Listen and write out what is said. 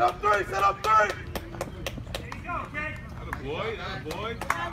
Set up three, set up three. There you go, okay? That a boy, that a boy.